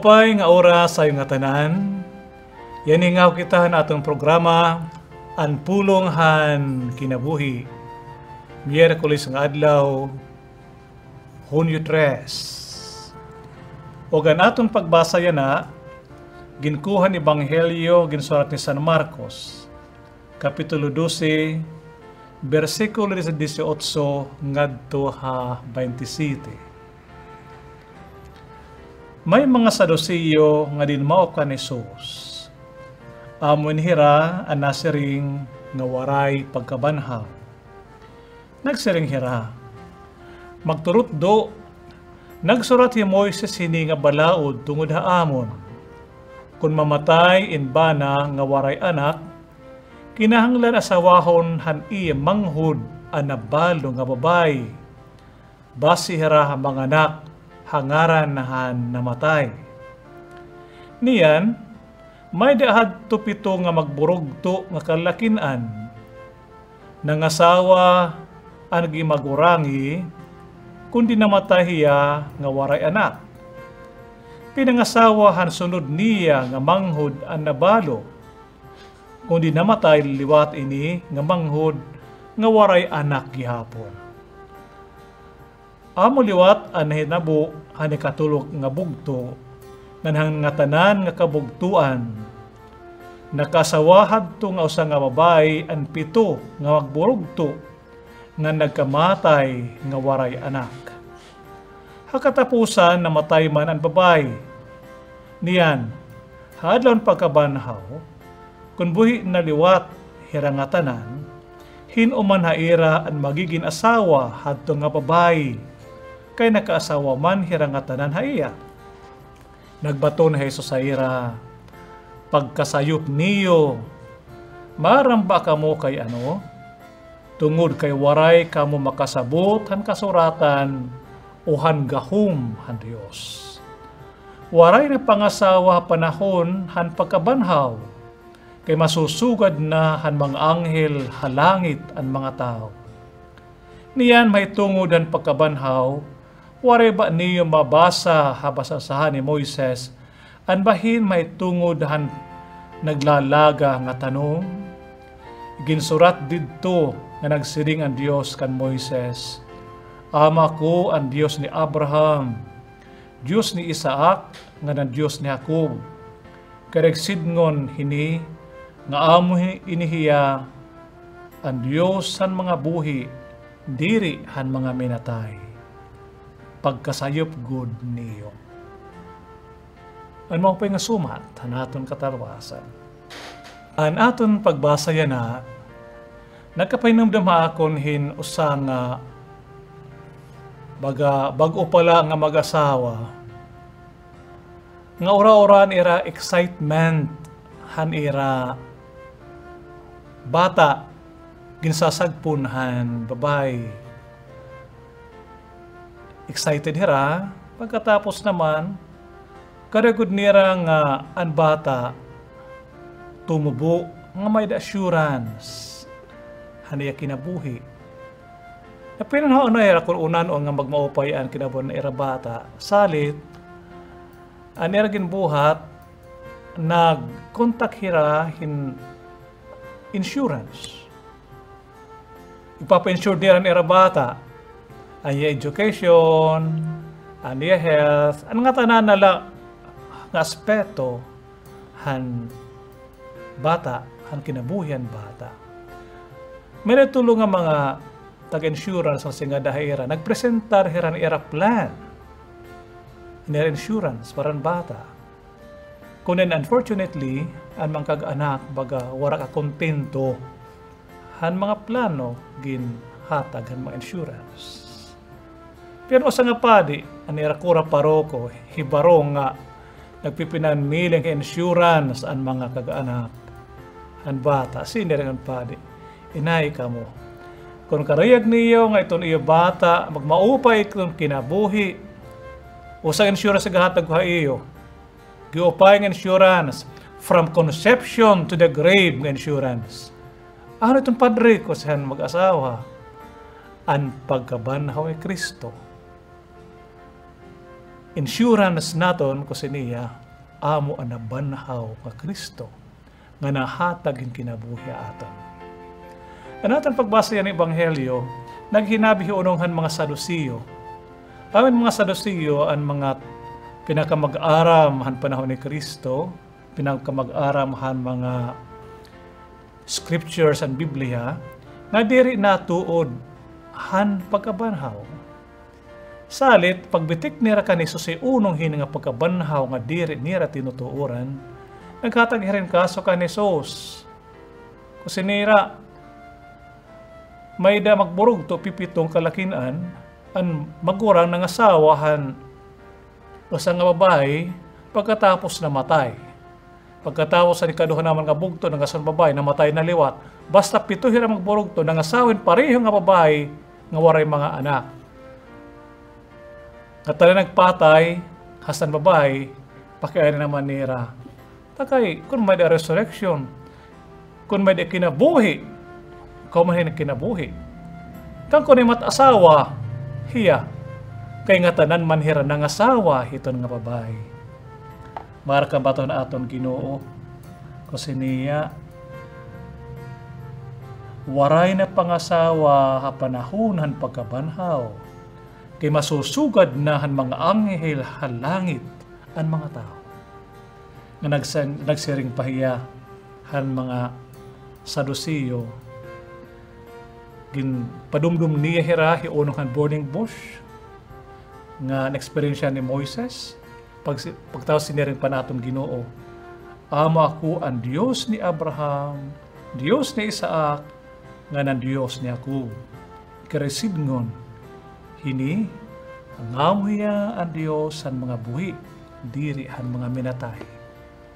Maupay nga oras sa nga tanan. Yan nga kita na atong programa An Pulong Han Kinabuhi. Miyerkules nga adlaw, Hunyo 3. O atong pagbasa yan na, ginkuhan Ebanghelyo ginsurat ni San Marcos, Kapitulo 12, versikulo 18 ngadto ha 27. May mga sadusiyo nga din mao ka ni Jesus. Amon hira ang nasiring nga waray pagkabanhaw. Nagsiring hira. Magturot do, nagsurat si Moises hini nga balaod tungod haamon. Kung mamatay in bana nga waray anak, kinahanglan asawahon han iya manghud anabalo nga babay. Basi hira mga anak, hangaran nahan namatay. Niyan, may dahad tupito nga magburugto nga kalakinan. Nangasawa ang gimagurangi, kundi namatay hiya nga waray anak. Pinangasawa han sunod niya nga manghud ang nabalo, kundi namatay liwat ini nga manghud nga waray anak gihapon. Amo liwat an hinabo ani katulok nga bugto nganhang nga tanan nga kabugtuan nakasawahad to nga usa nga babay an pito nga magburugto nga nagkamatay nga waray anak. Hakatapusan namatay man ang babay. Niyan, hadlon pagkabanhaw, kung buhi na liwat hirangatanan, hinuman haira ang magiging asawa hadto nga babay kay nakaasawa man hirangatanan haiya. Nagbato na Jesus sa ira, pagkasayop niyo, maramba ka mo kay ano? Tungod kay waray kamo makasabot han kasuratan o han gahum han Dios. Waray na pangasawa panahon han pagkabanhaw, kay masusugad na han mga anghel halangit ang mga tao. Niyan may tungod ang pagkabanhaw, Wari ba niyo mabasa habasasahan ni Moises, an bahin may tungod naglalaga nga tanong? Ginsurat didto nga nagsiring ang Dios kan Moises, Ama ko ang Dios ni Abraham, Dios ni Isaac, nga ng Dios ni Jacob. Karegsidngon hini, nga amo inihiya ang Dios han mga buhi, diri han mga minatay pagkasayop good niyo. Mo pa nga sumat, hanaton katarwasan. An aton pagbasa yan na, nagkapainamdam akon hin usa nga baga bago pala nga mag-asawa nga ura-uran ira excitement han ira bata ginsasagpunhan babay excited hira. Pagkatapos naman, karagod nira nga an bata tumubo nga may assurance haniya kinabuhi. Na pinanhaw na ira kung unan o nga magmaupay ang kinabuhi na ira bata. Salit, an ira ginbuhat nag-contact hira hin insurance. Ipapa-insure nira ang ira bata anya education, anya health, ano nga tanan nala nga aspeto han bata, han kinabuhian bata. May natulong nga mga tag-insurance sa singa dahira, nagpresentar hiran era plan nila insurance para bata. Kunin unfortunately, ang mga kag-anak baga wara ka kontento han mga plano gin hatag han mga insurance. Pero sa nga padi, anira kura paroko, hibaro nga, nagpipinan miling insurance ang mga kagaanak. Ang bata, sinir ang padi. Inay ka mo. Kung karayag niyo nga itong iyo bata, magmaupay itong kinabuhi, usang insurance sa gahatag ko iyo. Giupay ng insurance from conception to the grave ng insurance. Ano itong padre ko sa mag-asawa? Ang pagkabanhaw ay Kristo insurance naton ko siniya amo ang nabanhaw nga Kristo nga nahatag yung kinabuhi aton. Ang aton pagbasa yan ng Ebanghelyo, naghinabi unonghan mga Sadusiyo. Amin mga Sadusiyo ang mga pinakamag-aram han panahon ni Kristo, pinakamag-aram han mga scriptures and Biblia, nga diri natuod han pagkabanhaw. Salit, pagbitik nira kaniso si unong hini nga pagkabanhaw nga diri nira tinutuoran, naghatag rin kaso kanisos. Kasi nira, may da magburog to pipitong kalakinan, an magurang ng asawahan o sa nga babae, pagkatapos namatay. Pagkatapos sa ikaduha naman nga bugto ng asang babae, namatay na liwat, basta pito hira magburog to, ng asawin pareho nga babae, nga waray mga anak. Katala nagpatay, hasan babae, pakiayan naman nira. Takay, kung may resurrection, kung may da kinabuhi, may da kinabuhi. Kang kung mat asawa, hiya, kay nga tanan man hira ng asawa, hiton nga babae. Marka ba na aton ginoo? Kasi niya, waray na pangasawa hapanahunan pagkabanhaw, kay masusugad na mga anghel halangit ang mga tao. Nga nagsang, nagsiring pahiya han mga sadusiyo, gin padumdum niya hirahi unong han burning bush, nga na-experience ni Moises, pag, pagtawas siniring pa natin ginoo, Ama ako ang Diyos ni Abraham, Diyos ni Isaac, nga ng Diyos ni ako. Karesidngon, hini, ang amuya ang Diyos ang mga buhi, diri ang mga minatay,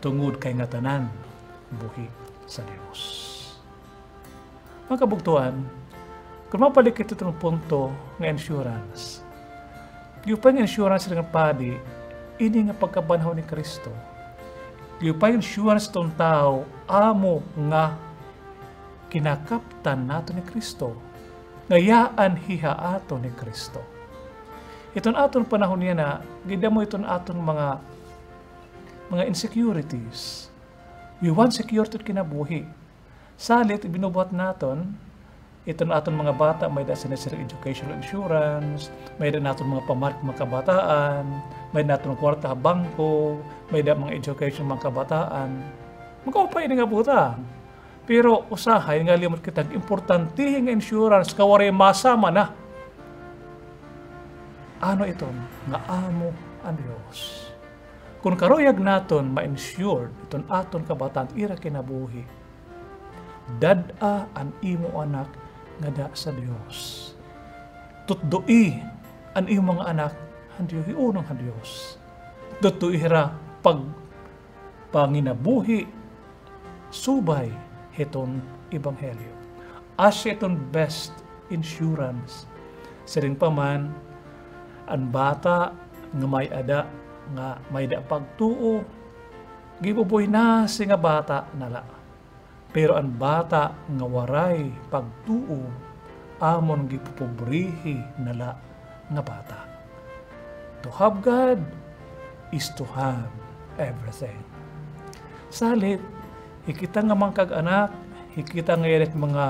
tungod kay nga tanan, buhi sa Diyos. Mga kabugtuan, kung mapalikit ito ng punto ng insurance, yung pang insurance ng padi, ini nga pagkabanhaw ni Kristo. Pang insurance tong tao, amo nga kinakaptan nato ni Kristo. Ngayaan hiha ato ni Kristo. Iton aton panahon niya na, gida mo iton aton mga mga insecurities. We want security kinabuhi. Salit, binubuhat naton, ito na aton mga bata, may da sinesir educational insurance, may da naton mga pamarik mga kabataan, may naton kwarta bangko, may da mga education mga kabataan. Magkaupay nga buta. Pero usahay nga limot kita, importante nga insurance, kawari masama na. Ano ito? Nga amo ang Diyos. Kung karoyag naton ma-insured, iton aton kabataan, ira kinabuhi. Dada ang imo anak nga da sa Dios. Tutdoi ang iyong mga anak ang Diyos, iunang ang Diyos. Tutdoi hira pag panginabuhi subay hiton ebanghelyo. As iton best insurance. Siring pa man, ang bata nga may ada nga may da pagtuo, gibuboy na si nga bata nala pero ang bata nga waray pagtuo, amon gipupobrihi nala nga bata. To have God is to have everything. Salit, hikita nga mga kag-anak, hikita nga yan mga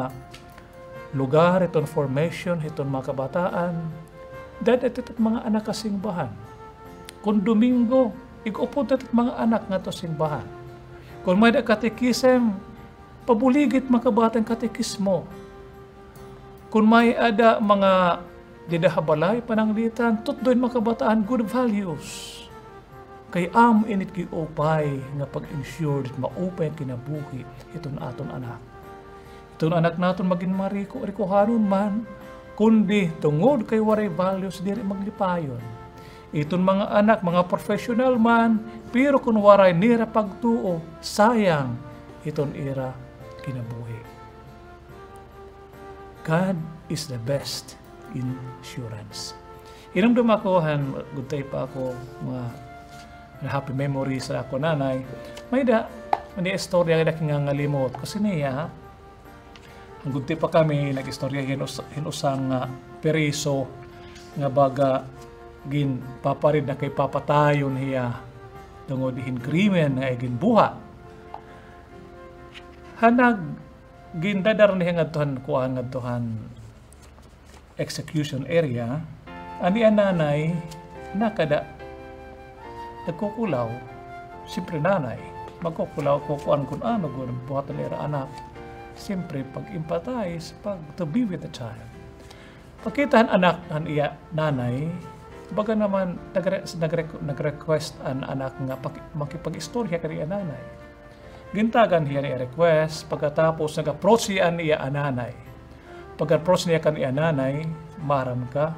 lugar, itong formation, itong mga kabataan, dahil ito mga anak kasingbahan. Kung Domingo, iguupod ito mga anak nga to singbahan. Kung may katekism, pabuligit makabatang katekismo. Kung may ada mga didahabalay pananglitan, tutdoy makabataan good values. Kay am init giupay nga pag-insured maupay kinabuhi iton aton anak. Iton anak naton maging mariko rikuhanon man kundi tungod kay waray values diri maglipayon. Iton mga anak mga professional man pero kun waray nira pagtuo sayang iton ira kinabuhi. God is the best insurance. Inamdam ako, han, day pa ako, mga happy memories sa ako nanay. May da, may istorya na kingangalimot. Kasi niya, ang day pa kami, nag-istorya hinus, hinusang uh, periso nga baga gin paparid na kay papatayon hiya tungod hin krimen nga igin buha hanag gindadar niya nga tuhan kuan nga tuhan execution area ani ananay nakada nagkukulaw. Siyempre nanay magkukulaw ko kuan kun ano gun buhatan nila anak. Siyempre pag empathize pag to be with the child. Pagkitahan anak an iya nanay baga naman nagre, nagre, nag-request an anak nga makipag-istorya kay iya nanay. Gintagan hiya ni request pagkatapos nag-approach siya an iya ananay pag-approach niya kan iya nanay maram ka.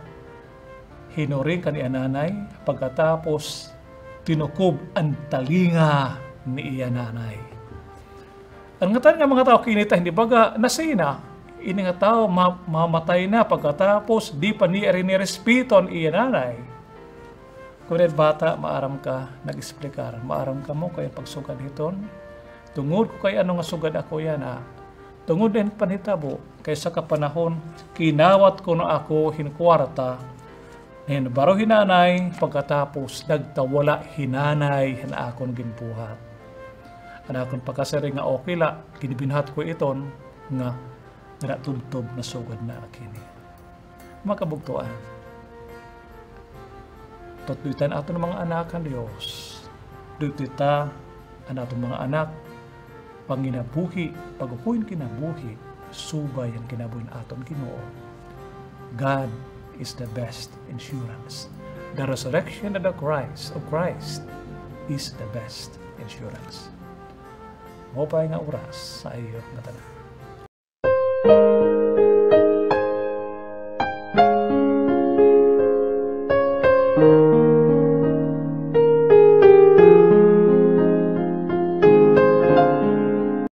Hinuring kan iya nanay. Pagkatapos tinukob ang talinga ni iya nanay. Ang ngatan nga mga tao kinita hindi baga nasina ini nga tao ma- mamatay na. Pagkatapos di pa ni rin nirespiton iya nanay. Kunit bata maaram ka nag-explikar maaram ka mo kaya pagsugad hiton. Tungod ko kay ano nga sugad ako yan ah. tungod din panitabo kay sa kapanahon kinawat ko na ako hinkwarta Ngayon, baro hinanay, pagkatapos nagtawala hinanay na akong ginbuhat. Ang akong pagkasari nga okay la, kinibinhat ko iton nga natubtob na sugad na akini. Makabugtuan. Tutuitan ato ng mga anak ang Diyos. Dutita ang atong mga anak panginabuhi, pag-ukuin kinabuhi, subay ang kinabuhin aton Ginoo. God is the best insurance. The resurrection of the Christ of Christ is the best insurance. Mo pa nga oras sa iyo na.